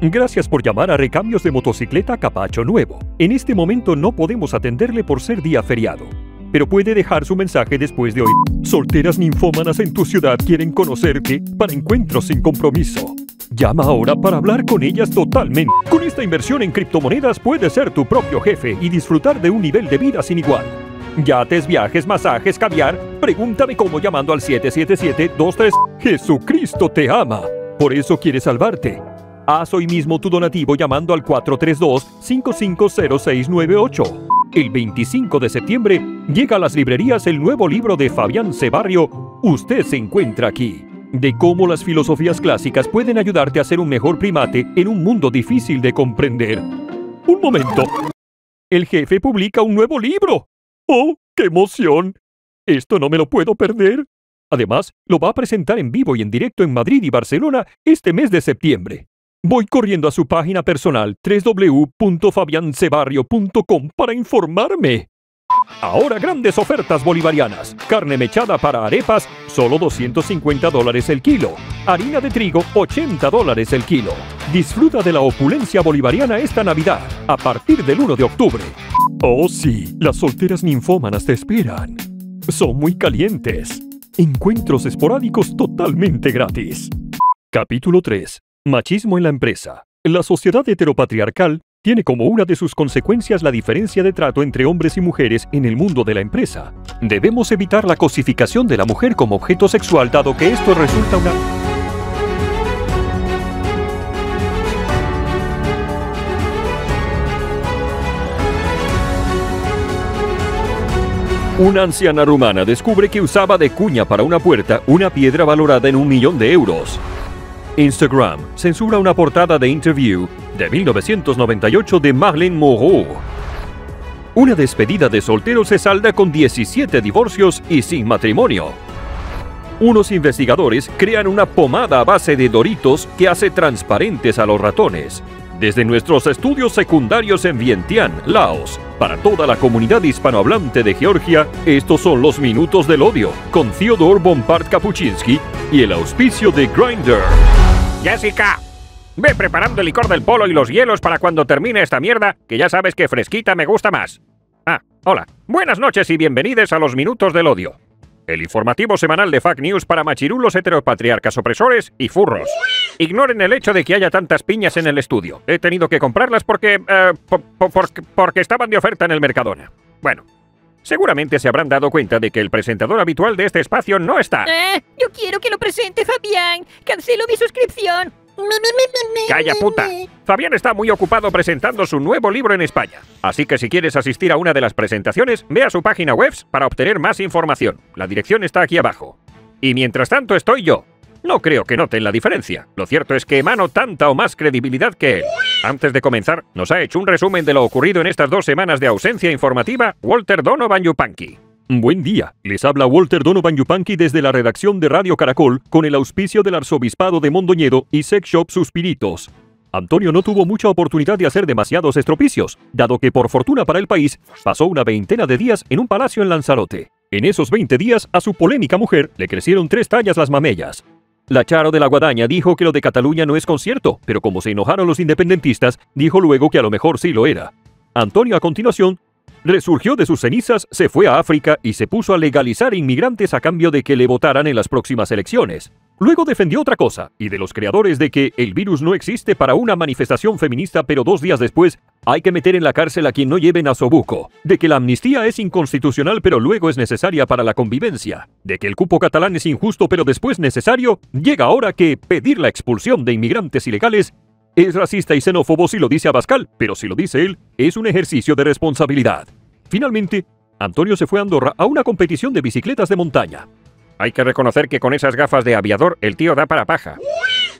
Gracias por llamar a Recambios de Motocicleta Capacho Nuevo. En este momento no podemos atenderle por ser día feriado, pero puede dejar su mensaje después de hoy. Solteras ninfómanas en tu ciudad quieren conocerte para encuentros sin compromiso. Llama ahora para hablar con ellas totalmente. Con esta inversión en criptomonedas puedes ser tu propio jefe y disfrutar de un nivel de vida sin igual. Yates, viajes, masajes, caviar. Pregúntame cómo llamando al 777-23. Jesucristo te ama. Por eso quiere salvarte. Haz hoy mismo tu donativo llamando al 432-550698. El 25 de septiembre llega a las librerías el nuevo libro de Fabián Cebarrio, Usted se encuentra aquí, de cómo las filosofías clásicas pueden ayudarte a ser un mejor primate en un mundo difícil de comprender. Un momento. El jefe publica un nuevo libro. ¡Oh, qué emoción! Esto no me lo puedo perder. Además, lo va a presentar en vivo y en directo en Madrid y Barcelona este mes de septiembre. Voy corriendo a su página personal www.fabiancebarrio.com para informarme. Ahora grandes ofertas bolivarianas. Carne mechada para arepas, solo 250 dólares el kilo. Harina de trigo, 80 dólares el kilo. Disfruta de la opulencia bolivariana esta Navidad, a partir del 1 de octubre. Oh sí, las solteras ninfómanas te esperan. Son muy calientes. Encuentros esporádicos totalmente gratis. Capítulo 3. Machismo en la empresa. La sociedad heteropatriarcal tiene como una de sus consecuencias la diferencia de trato entre hombres y mujeres en el mundo de la empresa. Debemos evitar la cosificación de la mujer como objeto sexual dado que esto resulta una... Una anciana rumana descubre que usaba de cuña para una puerta una piedra valorada en un millón de euros. Instagram censura una portada de Interview de 1998 de Marlene Moreau. Una despedida de soltero se salda con 17 divorcios y sin matrimonio. Unos investigadores crean una pomada a base de doritos que hace transparentes a los ratones. Desde nuestros estudios secundarios en Vientiane, Laos, para toda la comunidad hispanohablante de Georgia, estos son los Minutos del Odio, con Theodor Bompard Kapuczynski y el auspicio de Grindr. Jessica, ve preparando el licor del polo y los hielos para cuando termine esta mierda, que ya sabes que fresquita me gusta más. Ah, hola. Buenas noches y bienvenidos a los Minutos del Odio. El informativo semanal de Fact News para machirulos heteropatriarcas opresores y furros. Ignoren el hecho de que haya tantas piñas en el estudio. He tenido que comprarlas porque... eh, po- po- porque, porque estaban de oferta en el Mercadona. Bueno, seguramente se habrán dado cuenta de que el presentador habitual de este espacio no está. Ah, yo quiero que lo presente Fabián. Cancelo mi suscripción. ¡Calla puta! Fabián está muy ocupado presentando su nuevo libro en España. Así que si quieres asistir a una de las presentaciones, ve a su página web para obtener más información. La dirección está aquí abajo. Y mientras tanto estoy yo. No creo que noten la diferencia. Lo cierto es que emano tanta o más credibilidad que él. Antes de comenzar, nos ha hecho un resumen de lo ocurrido en estas dos semanas de ausencia informativa Walter Donovan Yupanqui. Buen día, les habla Walter Donovan Yupanqui desde la redacción de Radio Caracol con el auspicio del Arzobispado de Mondoñedo y Sex Shop Suspiritos. Antonio no tuvo mucha oportunidad de hacer demasiados estropicios, dado que por fortuna para el país pasó una veintena de días en un palacio en Lanzarote. En esos 20 días a su polémica mujer le crecieron tres tallas las mamellas. La Charo de la Guadaña dijo que lo de Cataluña no es concierto, pero como se enojaron los independentistas, dijo luego que a lo mejor sí lo era. Antonio a continuación Resurgió de sus cenizas, se fue a África y se puso a legalizar inmigrantes a cambio de que le votaran en las próximas elecciones. Luego defendió otra cosa, y de los creadores de que el virus no existe para una manifestación feminista, pero dos días después hay que meter en la cárcel a quien no lleven a Sobuco. De que la amnistía es inconstitucional, pero luego es necesaria para la convivencia. De que el cupo catalán es injusto, pero después necesario. Llega ahora que pedir la expulsión de inmigrantes ilegales es racista y xenófobo si lo dice Abascal, pero si lo dice él, es un ejercicio de responsabilidad. Finalmente, Antonio se fue a Andorra a una competición de bicicletas de montaña. Hay que reconocer que con esas gafas de aviador el tío da para paja.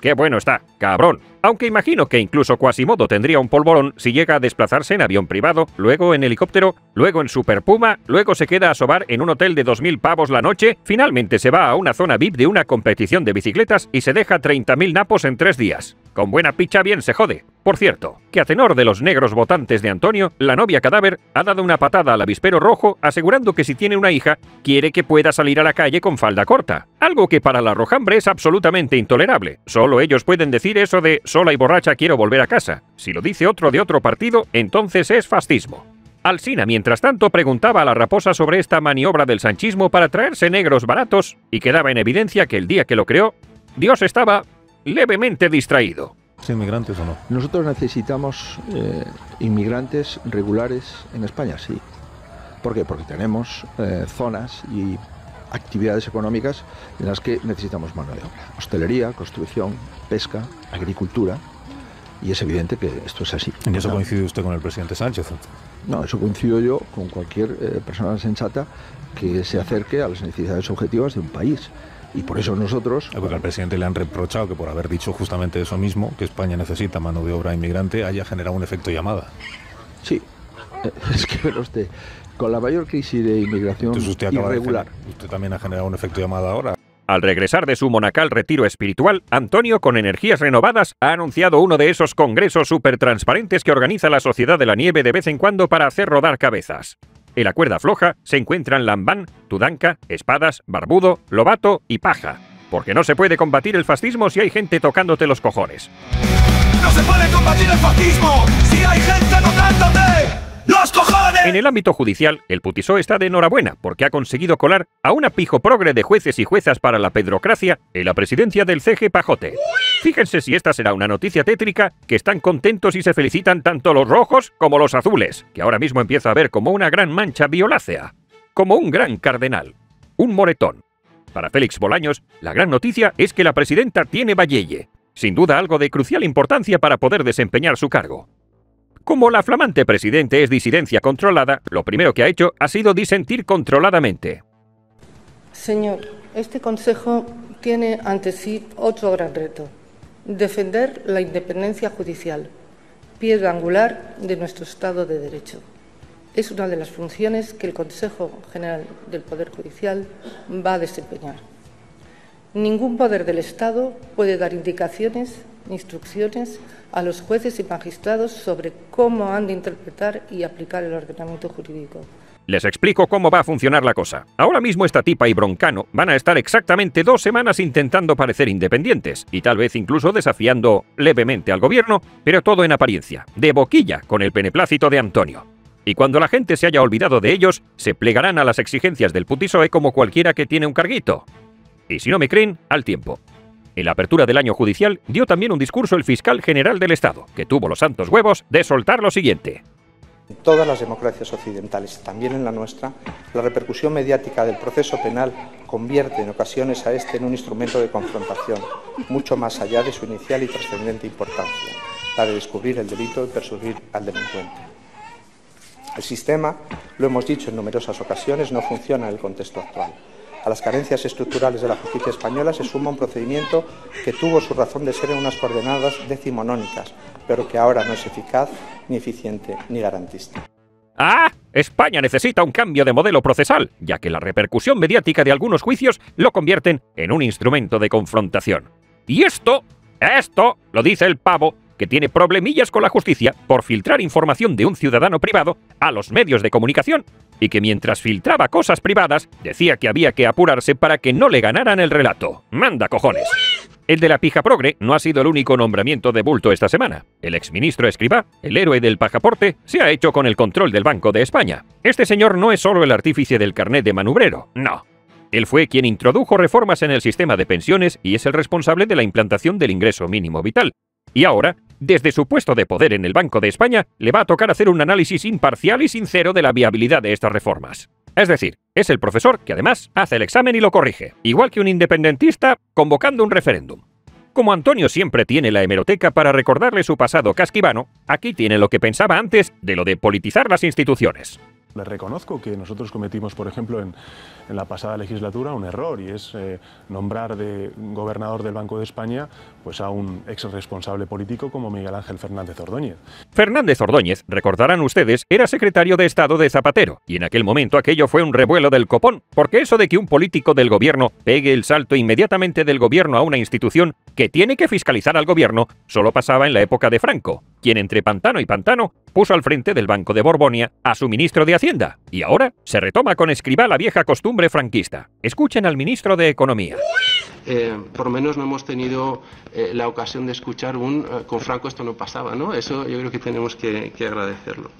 Qué bueno está, cabrón. Aunque imagino que incluso Quasimodo tendría un polvorón si llega a desplazarse en avión privado, luego en helicóptero, luego en Super Puma, luego se queda a sobar en un hotel de 2.000 pavos la noche, finalmente se va a una zona VIP de una competición de bicicletas y se deja 30.000 napos en tres días. Con buena picha bien se jode. Por cierto, que a tenor de los negros votantes de Antonio, la novia cadáver ha dado una patada al avispero rojo asegurando que si tiene una hija, quiere que pueda salir a la calle con falda corta. Algo que para la rojambre es absolutamente intolerable. Solo ellos pueden decir eso de sola y borracha quiero volver a casa. Si lo dice otro de otro partido, entonces es fascismo. Alsina, mientras tanto, preguntaba a la raposa sobre esta maniobra del sanchismo para traerse negros baratos y quedaba en evidencia que el día que lo creó, Dios estaba levemente distraído. ¿Inmigrantes o no? Nosotros necesitamos eh, inmigrantes regulares en España, sí. ¿Por qué? Porque tenemos eh, zonas y actividades económicas en las que necesitamos mano de obra. Hostelería, construcción, pesca, agricultura. Y es evidente que esto es así. ¿En eso coincide usted con el presidente Sánchez? No, eso coincido yo con cualquier eh, persona sensata que se acerque a las necesidades objetivas de un país. Y por eso nosotros... Porque al presidente le han reprochado que por haber dicho justamente eso mismo, que España necesita mano de obra inmigrante, haya generado un efecto llamada. Sí, es que pero usted, con la mayor crisis de inmigración usted irregular... usted también ha generado un efecto llamada ahora. Al regresar de su monacal retiro espiritual, Antonio, con energías renovadas, ha anunciado uno de esos congresos súper transparentes que organiza la Sociedad de la Nieve de vez en cuando para hacer rodar cabezas. En la cuerda floja se encuentran lambán, tudanca, espadas, barbudo, lobato y paja. Porque no se puede combatir el fascismo si hay gente tocándote los cojones. ¡No se puede combatir el fascismo si hay gente tocándote! ¡Los cojones! En el ámbito judicial, el Putisó está de enhorabuena porque ha conseguido colar a una pijo progre de jueces y juezas para la pedrocracia en la presidencia del CG Pajote. Fíjense si esta será una noticia tétrica que están contentos y se felicitan tanto los rojos como los azules, que ahora mismo empieza a ver como una gran mancha violácea, como un gran cardenal, un moretón. Para Félix Bolaños, la gran noticia es que la presidenta tiene valleye, sin duda algo de crucial importancia para poder desempeñar su cargo. Como la flamante presidente es disidencia controlada, lo primero que ha hecho ha sido disentir controladamente. Señor, este Consejo tiene ante sí otro gran reto, defender la independencia judicial, piedra angular de nuestro Estado de Derecho. Es una de las funciones que el Consejo General del Poder Judicial va a desempeñar. Ningún poder del Estado puede dar indicaciones, instrucciones a los jueces y magistrados sobre cómo han de interpretar y aplicar el ordenamiento jurídico. Les explico cómo va a funcionar la cosa. Ahora mismo esta tipa y Broncano van a estar exactamente dos semanas intentando parecer independientes y tal vez incluso desafiando levemente al gobierno, pero todo en apariencia, de boquilla con el beneplácito de Antonio. Y cuando la gente se haya olvidado de ellos, se plegarán a las exigencias del putisoe como cualquiera que tiene un carguito. Y si no me creen, al tiempo. En la apertura del año judicial dio también un discurso el fiscal general del Estado, que tuvo los santos huevos de soltar lo siguiente. En todas las democracias occidentales, también en la nuestra, la repercusión mediática del proceso penal convierte en ocasiones a este en un instrumento de confrontación, mucho más allá de su inicial y trascendente importancia, la de descubrir el delito y perseguir al delincuente. El sistema, lo hemos dicho en numerosas ocasiones, no funciona en el contexto actual. A las carencias estructurales de la justicia española se suma un procedimiento que tuvo su razón de ser en unas coordenadas decimonónicas, pero que ahora no es eficaz, ni eficiente, ni garantista. ¡Ah! España necesita un cambio de modelo procesal, ya que la repercusión mediática de algunos juicios lo convierten en un instrumento de confrontación. Y esto, esto, lo dice el pavo, que tiene problemillas con la justicia por filtrar información de un ciudadano privado a los medios de comunicación y que mientras filtraba cosas privadas decía que había que apurarse para que no le ganaran el relato. ¡Manda cojones! El de la pija progre no ha sido el único nombramiento de bulto esta semana. El exministro Escribá, el héroe del pajaporte, se ha hecho con el control del Banco de España. Este señor no es solo el artífice del carnet de manubrero, no. Él fue quien introdujo reformas en el sistema de pensiones y es el responsable de la implantación del ingreso mínimo vital. Y ahora desde su puesto de poder en el Banco de España, le va a tocar hacer un análisis imparcial y sincero de la viabilidad de estas reformas. Es decir, es el profesor que además hace el examen y lo corrige, igual que un independentista convocando un referéndum. Como Antonio siempre tiene la hemeroteca para recordarle su pasado casquivano, aquí tiene lo que pensaba antes de lo de politizar las instituciones. Le reconozco que nosotros cometimos, por ejemplo, en, la pasada legislatura un error y es eh, nombrar de gobernador del Banco de España pues, a un ex responsable político como Miguel Ángel Fernández Ordóñez. Fernández Ordóñez, recordarán ustedes, era secretario de Estado de Zapatero y en aquel momento aquello fue un revuelo del copón, porque eso de que un político del gobierno pegue el salto inmediatamente del gobierno a una institución que tiene que fiscalizar al gobierno solo pasaba en la época de Franco quien entre pantano y pantano puso al frente del Banco de Borbonia a su ministro de Hacienda, y ahora se retoma con Escribá la vieja costumbre franquista. Escuchen al ministro de Economía. Eh, por lo menos no hemos tenido eh, la ocasión de escuchar un eh, con Franco esto no pasaba, ¿no? Eso yo creo que tenemos que, que agradecerlo.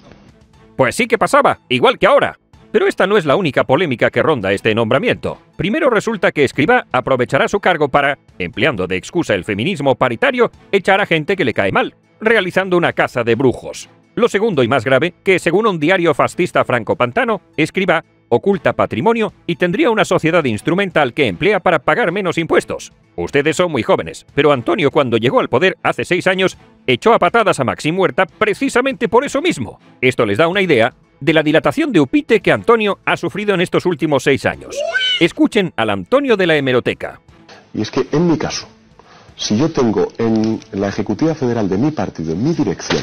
Pues sí que pasaba, igual que ahora. Pero esta no es la única polémica que ronda este nombramiento. Primero resulta que Escribá aprovechará su cargo para, empleando de excusa el feminismo paritario, echar a gente que le cae mal, realizando una caza de brujos. Lo segundo y más grave, que según un diario fascista franco-pantano, Escribá oculta patrimonio y tendría una sociedad instrumental que emplea para pagar menos impuestos. Ustedes son muy jóvenes, pero Antonio cuando llegó al poder hace seis años echó a patadas a Maxim Huerta precisamente por eso mismo. Esto les da una idea de la dilatación de upite que Antonio ha sufrido en estos últimos seis años. Escuchen al Antonio de la hemeroteca. Y es que en mi caso, si yo tengo en la Ejecutiva Federal de mi partido, en mi dirección,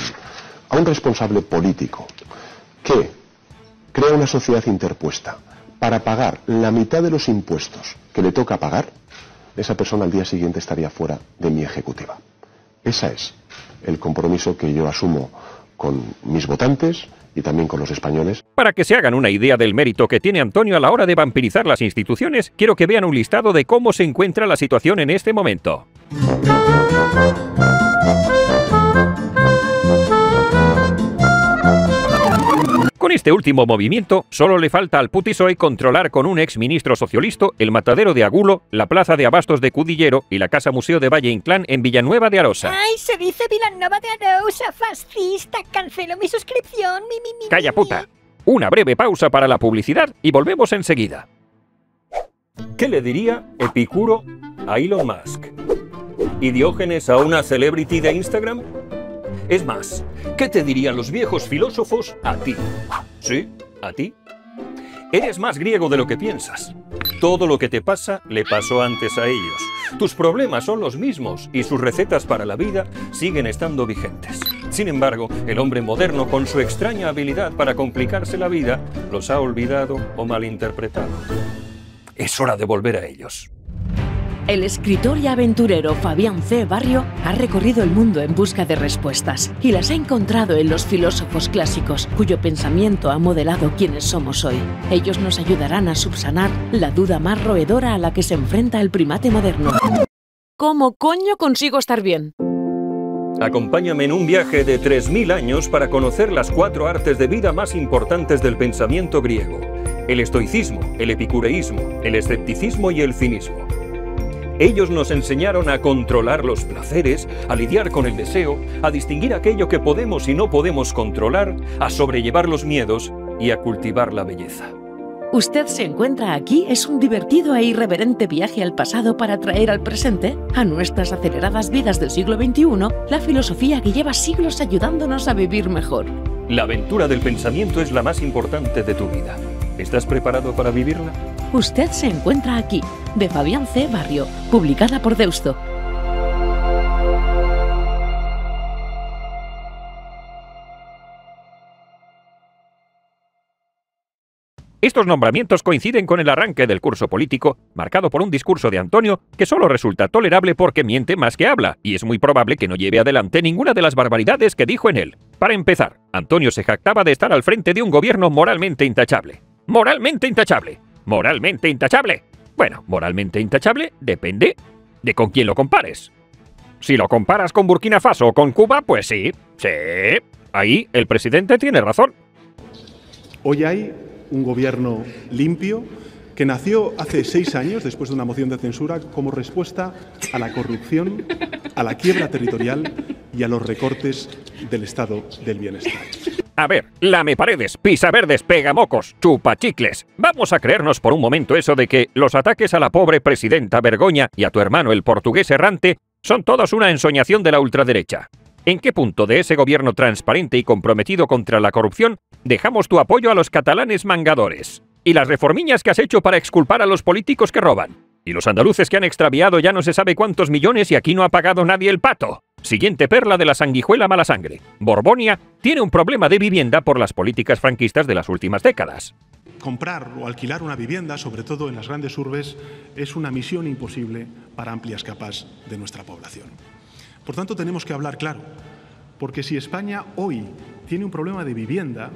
a un responsable político que crea una sociedad interpuesta para pagar la mitad de los impuestos que le toca pagar, esa persona al día siguiente estaría fuera de mi ejecutiva. Ese es el compromiso que yo asumo con mis votantes y también con los españoles. Para que se hagan una idea del mérito que tiene Antonio a la hora de vampirizar las instituciones, quiero que vean un listado de cómo se encuentra la situación en este momento. Con este último movimiento, solo le falta al Putisoy controlar con un ex ministro socialista el matadero de Agulo, la plaza de Abastos de Cudillero y la Casa Museo de Valle Inclán en Villanueva de Arosa. ¡Ay, se dice Villanueva de Arosa, fascista! ¡Cancelo mi suscripción! Mi, mi, mi, ¡Calla puta! Una breve pausa para la publicidad y volvemos enseguida. ¿Qué le diría Epicuro a Elon Musk? ¿Y Diógenes a una celebrity de Instagram? Es más, ¿qué te dirían los viejos filósofos a ti? ¿Sí? ¿A ti? Eres más griego de lo que piensas. Todo lo que te pasa le pasó antes a ellos. Tus problemas son los mismos y sus recetas para la vida siguen estando vigentes. Sin embargo, el hombre moderno, con su extraña habilidad para complicarse la vida, los ha olvidado o malinterpretado. Es hora de volver a ellos. El escritor y aventurero Fabián C. Barrio ha recorrido el mundo en busca de respuestas y las ha encontrado en los filósofos clásicos, cuyo pensamiento ha modelado quienes somos hoy. Ellos nos ayudarán a subsanar la duda más roedora a la que se enfrenta el primate moderno. ¿Cómo coño consigo estar bien? Acompáñame en un viaje de 3.000 años para conocer las cuatro artes de vida más importantes del pensamiento griego. El estoicismo, el epicureísmo, el escepticismo y el cinismo. Ellos nos enseñaron a controlar los placeres, a lidiar con el deseo, a distinguir aquello que podemos y no podemos controlar, a sobrellevar los miedos y a cultivar la belleza. Usted se encuentra aquí es un divertido e irreverente viaje al pasado para traer al presente, a nuestras aceleradas vidas del siglo XXI, la filosofía que lleva siglos ayudándonos a vivir mejor. La aventura del pensamiento es la más importante de tu vida. ¿Estás preparado para vivirla? Usted se encuentra aquí, de Fabián C. Barrio, publicada por Deusto. Estos nombramientos coinciden con el arranque del curso político, marcado por un discurso de Antonio que solo resulta tolerable porque miente más que habla, y es muy probable que no lleve adelante ninguna de las barbaridades que dijo en él. Para empezar, Antonio se jactaba de estar al frente de un gobierno moralmente intachable. ¡Moralmente intachable! ¿Moralmente intachable? Bueno, moralmente intachable depende de con quién lo compares. Si lo comparas con Burkina Faso o con Cuba, pues sí, sí. Ahí el presidente tiene razón. Hoy hay un gobierno limpio que nació hace seis años, después de una moción de censura, como respuesta a la corrupción, a la quiebra territorial y a los recortes del estado del bienestar. A ver, lame paredes, pisa verdes, pega mocos, chupa chicles. Vamos a creernos por un momento eso de que los ataques a la pobre presidenta Vergoña y a tu hermano el portugués errante son todos una ensoñación de la ultraderecha. ¿En qué punto de ese gobierno transparente y comprometido contra la corrupción dejamos tu apoyo a los catalanes mangadores? ¿Y las reformiñas que has hecho para exculpar a los políticos que roban? ¿Y los andaluces que han extraviado ya no se sabe cuántos millones y aquí no ha pagado nadie el pato? Siguiente perla de la sanguijuela mala sangre. Borbonia tiene un problema de vivienda por las políticas franquistas de las últimas décadas. Comprar o alquilar una vivienda, sobre todo en las grandes urbes, es una misión imposible para amplias capas de nuestra población. Por tanto, tenemos que hablar claro. Porque si España hoy tiene un problema de vivienda,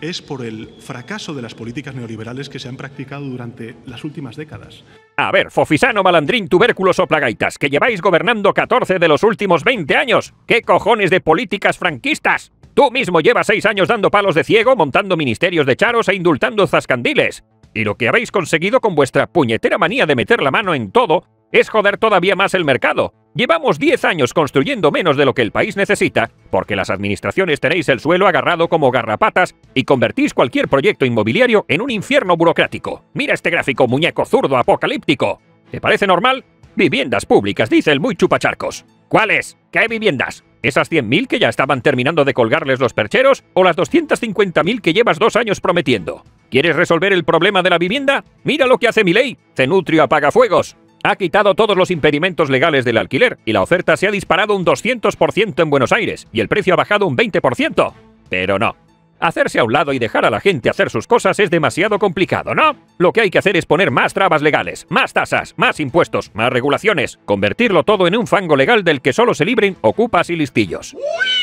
es por el fracaso de las políticas neoliberales que se han practicado durante las últimas décadas. A ver, Fofisano, Malandrín, Tubérculos o Plagaitas, que lleváis gobernando 14 de los últimos 20 años. ¿Qué cojones de políticas franquistas? Tú mismo llevas seis años dando palos de ciego, montando ministerios de charos e indultando zascandiles. Y lo que habéis conseguido con vuestra puñetera manía de meter la mano en todo es joder todavía más el mercado. Llevamos 10 años construyendo menos de lo que el país necesita, porque las administraciones tenéis el suelo agarrado como garrapatas y convertís cualquier proyecto inmobiliario en un infierno burocrático. Mira este gráfico, muñeco zurdo apocalíptico. ¿Te parece normal? Viviendas públicas, dice el muy chupacharcos. ¿Cuáles? ¿Qué viviendas? ¿Esas 100.000 que ya estaban terminando de colgarles los percheros o las 250.000 que llevas dos años prometiendo? ¿Quieres resolver el problema de la vivienda? Mira lo que hace mi ley. Cenutrio apaga fuegos ha quitado todos los impedimentos legales del alquiler y la oferta se ha disparado un 200% en Buenos Aires y el precio ha bajado un 20%. Pero no. Hacerse a un lado y dejar a la gente hacer sus cosas es demasiado complicado, ¿no? Lo que hay que hacer es poner más trabas legales, más tasas, más impuestos, más regulaciones, convertirlo todo en un fango legal del que solo se libren ocupas y listillos.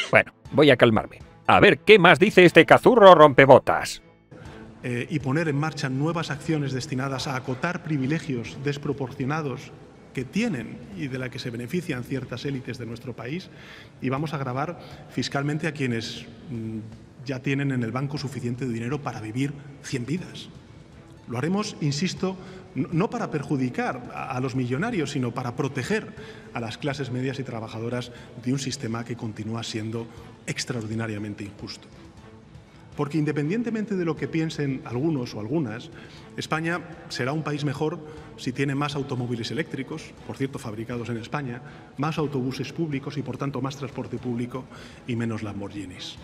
Bueno, voy a calmarme. A ver qué más dice este cazurro rompebotas. Eh, y poner en marcha nuevas acciones destinadas a acotar privilegios desproporcionados que tienen y de la que se benefician ciertas élites de nuestro país y vamos a grabar fiscalmente a quienes mm, ya tienen en el banco suficiente dinero para vivir 100 vidas. Lo haremos, insisto, no para perjudicar a los millonarios, sino para proteger a las clases medias y trabajadoras de un sistema que continúa siendo extraordinariamente injusto. Porque independientemente de lo que piensen algunos o algunas, España será un país mejor si tiene más automóviles eléctricos, por cierto, fabricados en España, más autobuses públicos y, por tanto, más transporte público y menos Lamborghinis.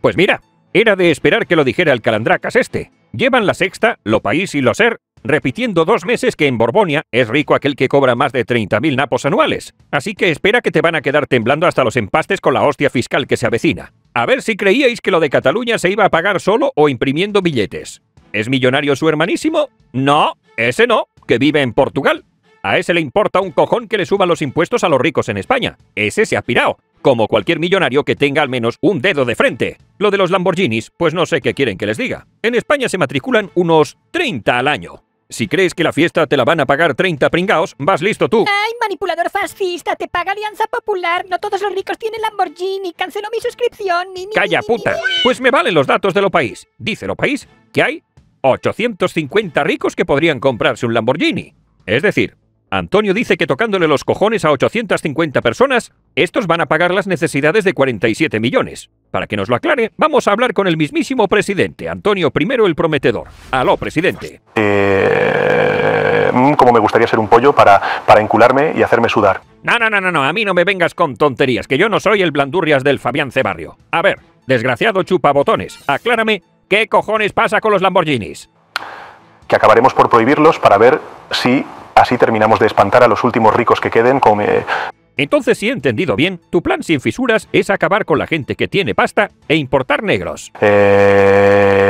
Pues mira, era de esperar que lo dijera el calandracas este. Llevan la sexta, lo país y lo ser, repitiendo dos meses que en Borbonia es rico aquel que cobra más de 30.000 napos anuales. Así que espera que te van a quedar temblando hasta los empastes con la hostia fiscal que se avecina. A ver si creíais que lo de Cataluña se iba a pagar solo o imprimiendo billetes. ¿Es millonario su hermanísimo? No, ese no, que vive en Portugal. A ese le importa un cojón que le suban los impuestos a los ricos en España. Ese se ha pirado, como cualquier millonario que tenga al menos un dedo de frente. Lo de los Lamborghinis, pues no sé qué quieren que les diga. En España se matriculan unos 30 al año. Si crees que la fiesta te la van a pagar 30 pringaos, vas listo tú. ¡Ay, manipulador fascista! Te paga Alianza Popular. No todos los ricos tienen Lamborghini. Canceló mi suscripción. Calla, puta. Pues me valen los datos de lo país. Dice lo país que hay 850 ricos que podrían comprarse un Lamborghini. Es decir, Antonio dice que tocándole los cojones a 850 personas, estos van a pagar las necesidades de 47 millones. Para que nos lo aclare, vamos a hablar con el mismísimo presidente, Antonio I el Prometedor. Aló, presidente. Eh, mm, como me gustaría ser un pollo para, para encularme y hacerme sudar. No, no, no, no, no, a mí no me vengas con tonterías, que yo no soy el blandurrias del Fabián Cebarrio. A ver, desgraciado chupabotones, aclárame, ¿qué cojones pasa con los Lamborghinis? Que acabaremos por prohibirlos para ver si Así terminamos de espantar a los últimos ricos que queden con... Entonces, si he entendido bien, tu plan sin fisuras es acabar con la gente que tiene pasta e importar negros. Eh...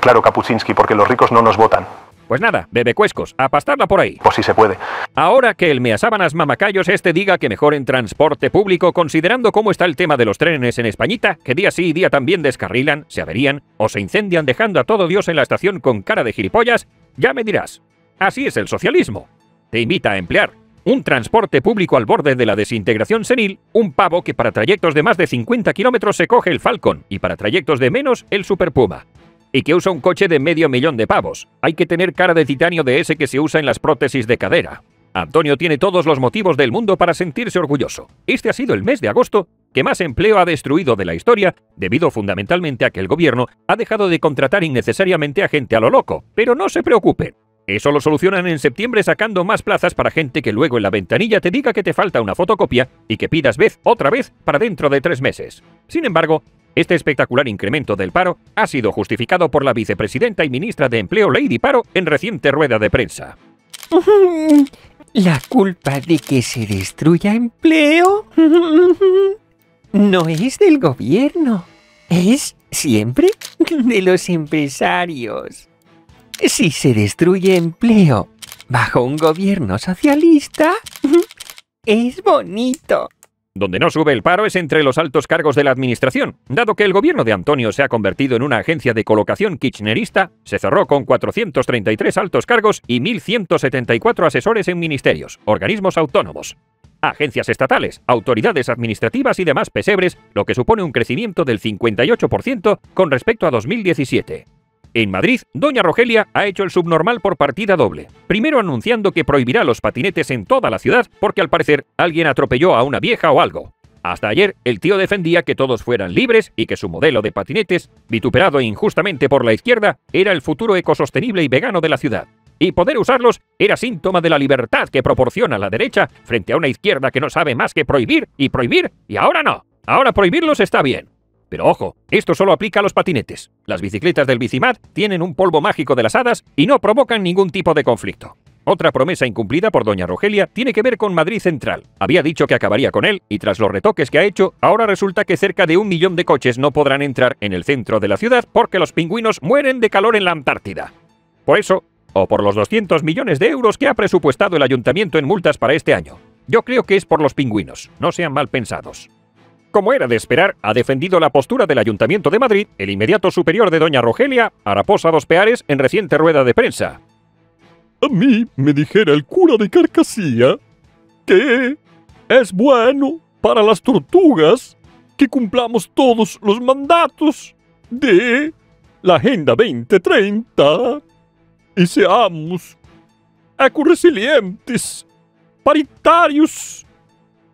Claro, Kapuczynski, porque los ricos no nos votan. Pues nada, bebe cuescos, a pastarla por ahí. Pues si se puede. Ahora que el measábanas mamacayos este diga que mejor en transporte público, considerando cómo está el tema de los trenes en Españita, que día sí y día también descarrilan, se averían o se incendian dejando a todo Dios en la estación con cara de gilipollas, ya me dirás. Así es el socialismo. Te invita a emplear un transporte público al borde de la desintegración senil, un pavo que para trayectos de más de 50 kilómetros se coge el Falcon y para trayectos de menos el Super Puma. Y que usa un coche de medio millón de pavos. Hay que tener cara de titanio de ese que se usa en las prótesis de cadera. Antonio tiene todos los motivos del mundo para sentirse orgulloso. Este ha sido el mes de agosto que más empleo ha destruido de la historia, debido fundamentalmente a que el gobierno ha dejado de contratar innecesariamente a gente a lo loco. Pero no se preocupen, eso lo solucionan en septiembre sacando más plazas para gente que luego en la ventanilla te diga que te falta una fotocopia y que pidas vez otra vez para dentro de tres meses. Sin embargo, este espectacular incremento del paro ha sido justificado por la vicepresidenta y ministra de Empleo Lady Paro en reciente rueda de prensa. ¿La culpa de que se destruya empleo? No es del gobierno, es siempre de los empresarios. Si se destruye empleo bajo un gobierno socialista, es bonito. Donde no sube el paro es entre los altos cargos de la administración. Dado que el gobierno de Antonio se ha convertido en una agencia de colocación kirchnerista, se cerró con 433 altos cargos y 1.174 asesores en ministerios, organismos autónomos, agencias estatales, autoridades administrativas y demás pesebres, lo que supone un crecimiento del 58% con respecto a 2017. En Madrid, doña Rogelia ha hecho el subnormal por partida doble. Primero anunciando que prohibirá los patinetes en toda la ciudad porque al parecer alguien atropelló a una vieja o algo. Hasta ayer, el tío defendía que todos fueran libres y que su modelo de patinetes, vituperado injustamente por la izquierda, era el futuro ecosostenible y vegano de la ciudad. Y poder usarlos era síntoma de la libertad que proporciona la derecha frente a una izquierda que no sabe más que prohibir y prohibir, y ahora no. Ahora prohibirlos está bien. Pero ojo, esto solo aplica a los patinetes. Las bicicletas del Bicimat tienen un polvo mágico de las hadas y no provocan ningún tipo de conflicto. Otra promesa incumplida por doña Rogelia tiene que ver con Madrid Central. Había dicho que acabaría con él y tras los retoques que ha hecho, ahora resulta que cerca de un millón de coches no podrán entrar en el centro de la ciudad porque los pingüinos mueren de calor en la Antártida. Por eso, o por los 200 millones de euros que ha presupuestado el ayuntamiento en multas para este año. Yo creo que es por los pingüinos, no sean mal pensados. Como era de esperar, ha defendido la postura del Ayuntamiento de Madrid, el inmediato superior de doña Rogelia, Araposa Dos Peares, en reciente rueda de prensa. A mí me dijera el cura de Carcasía que es bueno para las tortugas que cumplamos todos los mandatos de la Agenda 2030 y seamos ecoresilientes, paritarios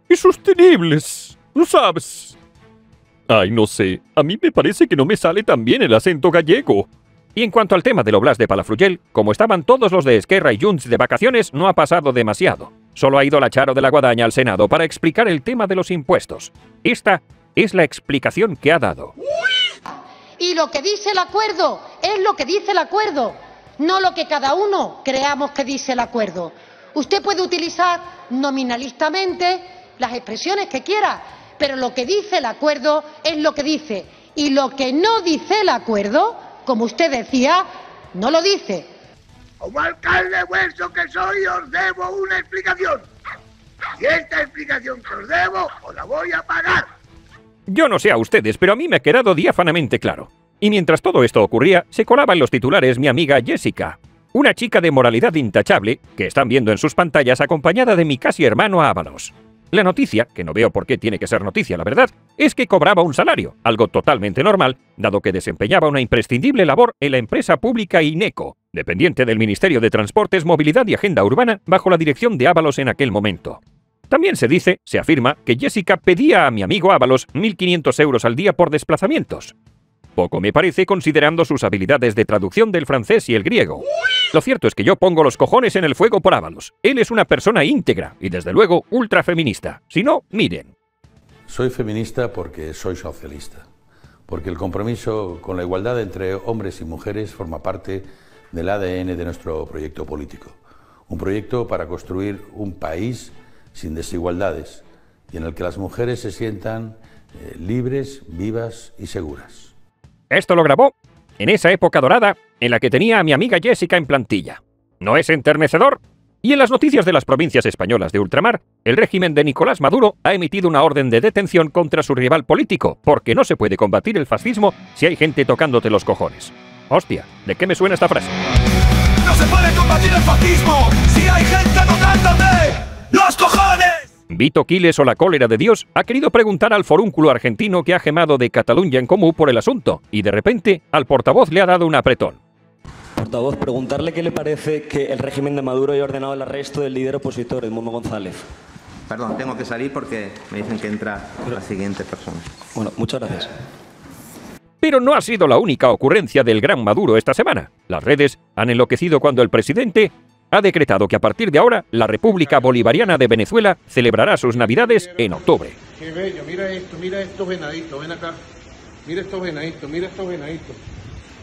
y sostenibles. ¿No sabes? Ay, no sé. A mí me parece que no me sale tan bien el acento gallego. Y en cuanto al tema del Oblast de Palafrugell, como estaban todos los de Esquerra y Junts de vacaciones, no ha pasado demasiado. Solo ha ido la Charo de la Guadaña al Senado para explicar el tema de los impuestos. Esta es la explicación que ha dado. Y lo que dice el acuerdo es lo que dice el acuerdo, no lo que cada uno creamos que dice el acuerdo. Usted puede utilizar nominalistamente las expresiones que quiera, pero lo que dice el acuerdo es lo que dice. Y lo que no dice el acuerdo, como usted decía, no lo dice. Como alcalde vuestro que soy, os debo una explicación. Y esta explicación que os debo, os la voy a pagar. Yo no sé a ustedes, pero a mí me ha quedado diáfanamente claro. Y mientras todo esto ocurría, se colaba en los titulares mi amiga Jessica, una chica de moralidad intachable que están viendo en sus pantallas acompañada de mi casi hermano Ábalos. La noticia, que no veo por qué tiene que ser noticia, la verdad, es que cobraba un salario, algo totalmente normal, dado que desempeñaba una imprescindible labor en la empresa pública INECO, dependiente del Ministerio de Transportes, Movilidad y Agenda Urbana, bajo la dirección de Ábalos en aquel momento. También se dice, se afirma, que Jessica pedía a mi amigo Ábalos 1.500 euros al día por desplazamientos. Poco me parece considerando sus habilidades de traducción del francés y el griego. Lo cierto es que yo pongo los cojones en el fuego por Ábalos. Él es una persona íntegra y desde luego ultra feminista. Si no, miren. Soy feminista porque soy socialista. Porque el compromiso con la igualdad entre hombres y mujeres forma parte del ADN de nuestro proyecto político. Un proyecto para construir un país sin desigualdades y en el que las mujeres se sientan eh, libres, vivas y seguras. Esto lo grabó en esa época dorada en la que tenía a mi amiga Jessica en plantilla. ¿No es enternecedor? Y en las noticias de las provincias españolas de ultramar, el régimen de Nicolás Maduro ha emitido una orden de detención contra su rival político, porque no se puede combatir el fascismo si hay gente tocándote los cojones. Hostia, ¿de qué me suena esta frase? No se puede combatir el fascismo si hay gente tocándote los cojones. Vito Quiles o la cólera de Dios ha querido preguntar al forúnculo argentino que ha gemado de Cataluña en común por el asunto, y de repente al portavoz le ha dado un apretón. Portavoz, preguntarle qué le parece que el régimen de Maduro haya ordenado el arresto del líder opositor, Edmundo González. Perdón, tengo que salir porque me dicen que entra la siguiente persona. Bueno, muchas gracias. Pero no ha sido la única ocurrencia del gran Maduro esta semana. Las redes han enloquecido cuando el presidente ha decretado que a partir de ahora la República Bolivariana de Venezuela celebrará sus Navidades en octubre. Qué bello, mira esto, mira estos venaditos, ven acá. Mira estos venaditos, mira estos venaditos.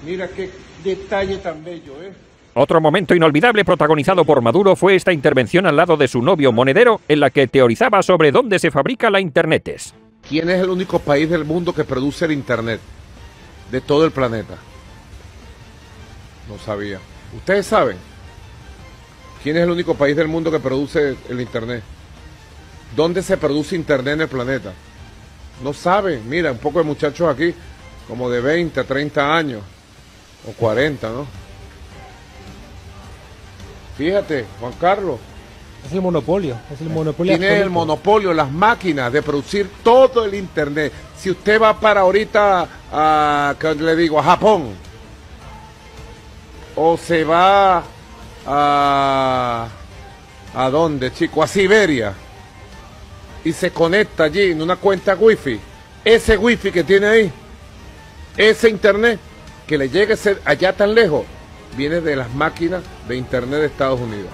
Mira qué detalle tan bello, ¿eh? Otro momento inolvidable protagonizado por Maduro fue esta intervención al lado de su novio Monedero en la que teorizaba sobre dónde se fabrica la Internetes. ¿Quién es el único país del mundo que produce el Internet? De todo el planeta. No sabía. ¿Ustedes saben? ¿Quién es el único país del mundo que produce el Internet? dónde se produce internet en el planeta. No saben, mira, un poco de muchachos aquí, como de 20, 30 años, o 40, ¿no? Fíjate, Juan Carlos. Es el monopolio, es el monopolio. Tiene el monopolio, las máquinas de producir todo el internet. Si usted va para ahorita a, ¿qué le digo? A Japón, o se va a, ¿a dónde, chico? A Siberia, y se conecta allí en una cuenta wifi, ese wifi que tiene ahí, ese internet, que le llegue allá tan lejos, viene de las máquinas de internet de Estados Unidos.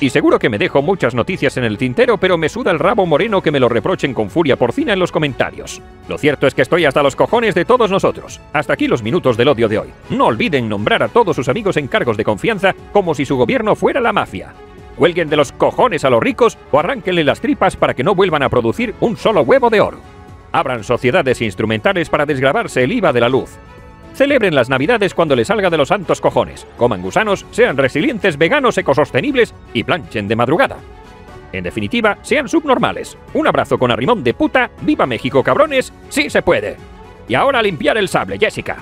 Y seguro que me dejo muchas noticias en el tintero, pero me suda el rabo moreno que me lo reprochen con furia porcina en los comentarios. Lo cierto es que estoy hasta los cojones de todos nosotros. Hasta aquí los minutos del odio de hoy. No olviden nombrar a todos sus amigos en cargos de confianza como si su gobierno fuera la mafia. Cuelguen de los cojones a los ricos o arránquenle las tripas para que no vuelvan a producir un solo huevo de oro. Abran sociedades instrumentales para desgravarse el IVA de la luz. Celebren las navidades cuando les salga de los santos cojones. Coman gusanos, sean resilientes, veganos, ecosostenibles y planchen de madrugada. En definitiva, sean subnormales. Un abrazo con arrimón de puta. ¡Viva México, cabrones! ¡Sí se puede! Y ahora limpiar el sable, Jessica.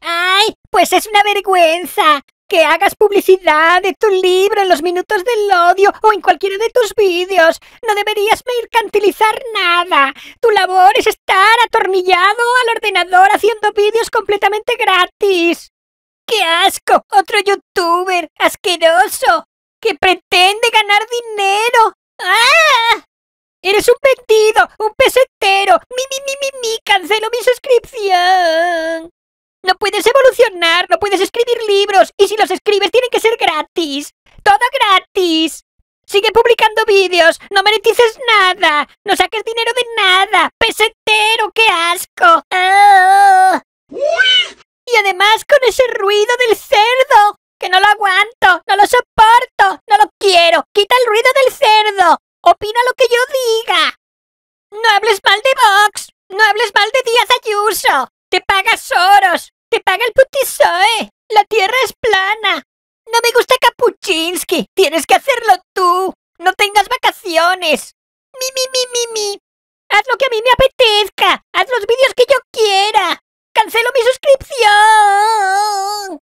¡Ay! Pues es una vergüenza que hagas publicidad de tu libro en los minutos del odio o en cualquiera de tus vídeos. No deberías mercantilizar nada. Tu labor es estar atornillado al ordenador haciendo vídeos completamente gratis. ¡Qué asco! Otro youtuber asqueroso que pretende ganar dinero. ¡Ah! Eres un vendido, un pesetero. Mi, mi, mi, mi, mi, cancelo mi suscripción. Puedes evolucionar, no puedes escribir libros, y si los escribes tienen que ser gratis. Todo gratis. Sigue publicando vídeos, no monetices nada, no saques dinero de nada. Pesetero, qué asco. Ah. Y además con ese ruido del cerdo, que no lo aguanto, no lo soporto, no lo quiero. Quita el ruido del cerdo. Opina lo que yo diga. No hables mal de Vox, no hables mal de Díaz Ayuso. Te paga Soros, ¡Que paga el putisoe. ¡La tierra es plana! ¡No me gusta Kapuchinsky! ¡Tienes que hacerlo tú! ¡No tengas vacaciones! ¡Mi, mi, mi, mi, mi! ¡Haz lo que a mí me apetezca! ¡Haz los vídeos que yo quiera! ¡Cancelo mi suscripción!